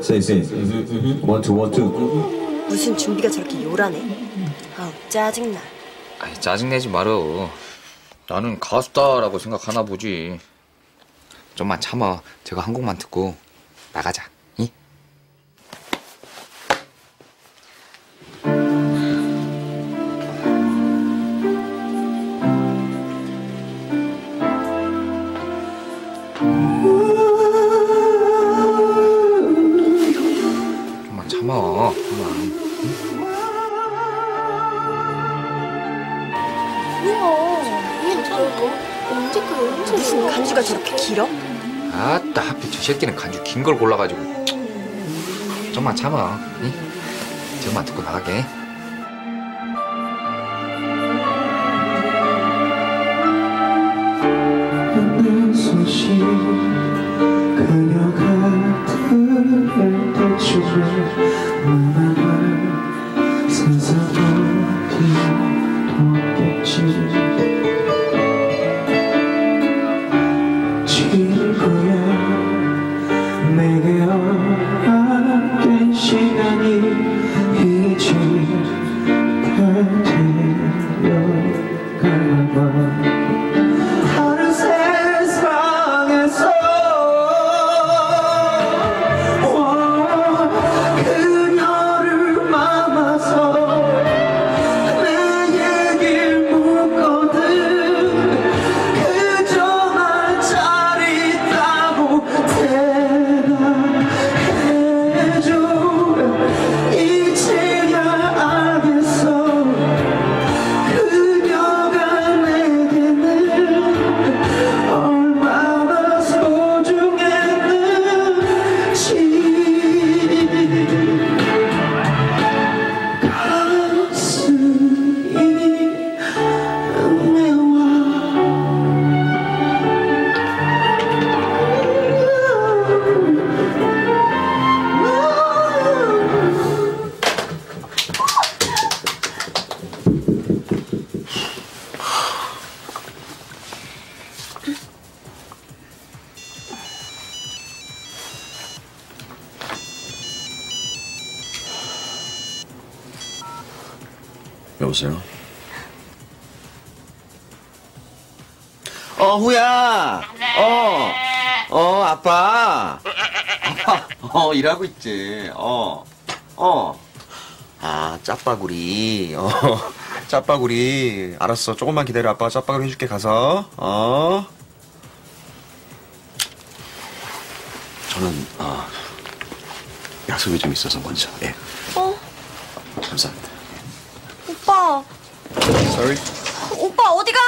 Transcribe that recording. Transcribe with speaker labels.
Speaker 1: Say, say. One, two, one, two.
Speaker 2: 무슨 준비가 저렇게 요란해? 아우 짜증나.
Speaker 3: 아이, 짜증내지 말어. 나는 가수다라고 생각하나 보지. 좀만 참아. 제가 한 곡만 듣고 나가자. 이? 좀만 참아. 좀만.
Speaker 4: 뭐야? 괜찮을까? 언제까지 엄청
Speaker 2: 무슨 간주가 저렇게 길어?
Speaker 3: 아따 하필 저 새끼는 간주 긴 걸 골라가지고 좀만 참아 이? 저만 듣고 나가게
Speaker 5: 내 소식 그녀가 들을 때쯤에 마음을 세상에 뒤돌겠지
Speaker 1: 여보세요?
Speaker 6: 어, 후야. 어, 어, 아빠. 아빠, 어, 일하고 있지. 어, 어. 아, 짜파구리. 어, 짜파구리. 알았어. 조금만 기다려. 아빠가 짜파구리 해줄게, 가서. 어.
Speaker 7: 저는 아, 약속이 좀 있어서 먼저. 예.
Speaker 4: 어?
Speaker 7: 감사합니다.
Speaker 4: 오빠
Speaker 7: Sorry.
Speaker 4: 오빠 어디 가?